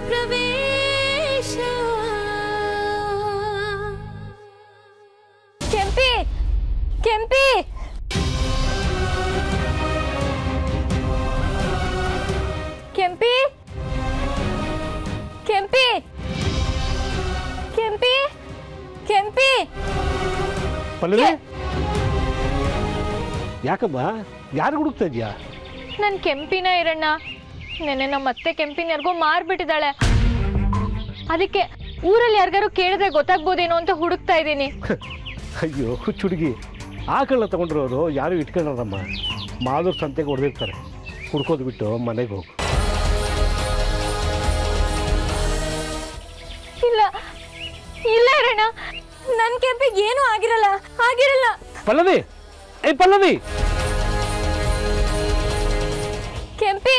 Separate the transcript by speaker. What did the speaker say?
Speaker 1: ಪ್ರವೇಶ.
Speaker 2: ಕೆಂಪಿ ಕೆಂಪಿ. ಕೆಂಪಿ ಕೆಂಪಿ. ಕೆಂಪಿ ಕೆಂಪಿ.
Speaker 3: ಪಲ್ಲವಿ? ಯಾಕಮ್ಮ? ಯಾರು ಹುಡುಕ್ತಾ ಇದೆಯಾ?
Speaker 2: ನನ್ ಕೆಂಪಿನ ಇರಣ್ಣ. ನೆನ್ನೆ ನಮ್ಮ ಅತ್ತೆ ಕೆಂಪಿನ ಯಾರಿಗೋ ಮಾರ್ಬಿಟ್ಟಿದ್ದಾಳೆ. ಅದಕ್ಕೆ ಊರಲ್ಲಿ ಯಾರಿಗಾರು ಕೇಳಿದ್ರೆ ಗೊತ್ತಾಗ್ಬೋದೇನೋ ಅಂತ ಹುಡುಕ್ತಾ ಇದ್ದೀನಿ.
Speaker 3: ಅಯ್ಯೋ ಹುಚ್ಚುಡುಗಿ. ಆಕಳನ್ನ ತಗೊಂಡಿರೋರು ಯಾರು ಇಟ್ಕೊಂಡ್ರಮ್ಮ ಮಾಲೂರು ಸಂತೆಗೆ ಹೊಡೆದಿರ್ತಾರೆ. ಹುಡ್ಕೋದು ಬಿಟ್ಟು ಮನೆಗೆ ಹೋಗು.
Speaker 2: ಇಲ್ಲ ಇಲ್ಲ ರಣ ನನ್ ಕೆಂಪಿಗೆ ಏನೂ ಆಗಿರಲ್ಲ ಆಗಿರಲ್ಲ.
Speaker 3: ಪಲ್ಲವಿ! ಏ ಪಲ್ಲವಿ!
Speaker 2: ಕೆಂಪಿ!